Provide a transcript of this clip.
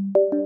you